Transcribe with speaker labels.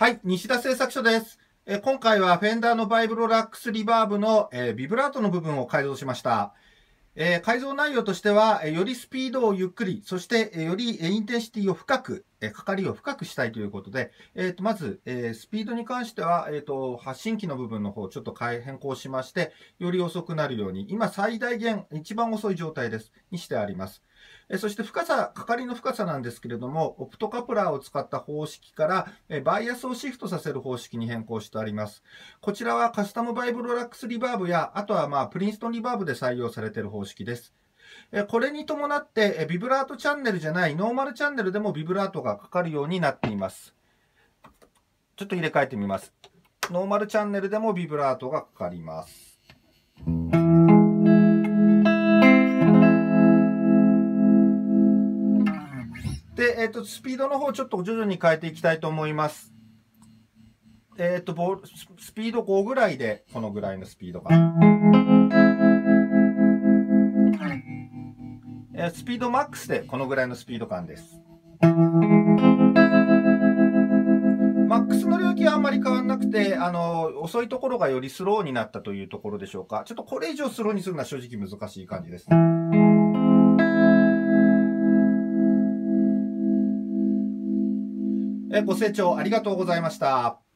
Speaker 1: はい、西田製作所です。え今回はフェンダーの Vibrolux Reverb の、えビブラートの部分を改造しました。え改造内容としては、えよりスピードをゆっくり、そして、えより intensity を深く、えーかかりを深くしたいということで、えーとまず、えースピードに関しては、えーと発振器の部分の方をちょっと変え変更しまして、より遅くなるように、今最大限、一番遅い状態です。にしてあります。えそして深さ、かかりの深さなんですけれども、オプトカプラーを使った方式から、えバイアスをシフトさせる方式に変更してあります。こちらはカスタムバイブロラックスリバーブや、あとはまあプリンストンリバーブで採用されている方式です。これに伴って、ビブラートチャンネルじゃないノーマルチャンネルでもビブラートがかかるようになっています。ちょっと入れ替えてみます。ノーマルチャンネルでもビブラートがかかります。で、えっ、と、スピードの方ちょっと徐々に変えていきたいと思います。えっ、ールスピード5ぐらいで、このぐらいのスピード感。えスピードマックスでこのぐらいのスピード感です。マックスの領域はあんまり変わんなくて、あの、遅いところがよりスローになったというところでしょうか。ちょっとこれ以上スローにするのは正直難しい感じです。えご清聴ありがとうございました。